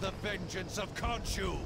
the vengeance of Khonshu!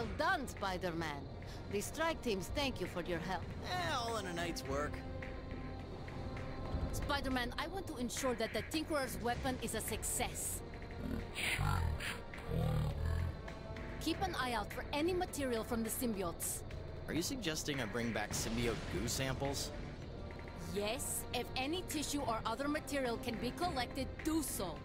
Well done, Spider-Man. The strike teams thank you for your help. Eh, all in a night's work. Spider-Man, I want to ensure that the Tinkerer's weapon is a success. Keep an eye out for any material from the symbiotes. Are you suggesting I bring back symbiote goo samples? Yes, if any tissue or other material can be collected, do so.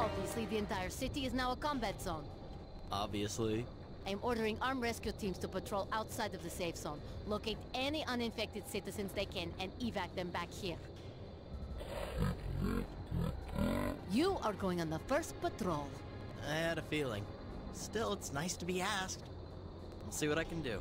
Obviously, the entire city is now a combat zone. Obviously. I am ordering armed rescue teams to patrol outside of the safe zone, locate any uninfected citizens they can, and evac them back here. You are going on the first patrol. I had a feeling. Still, it's nice to be asked. I'll see what I can do.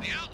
The.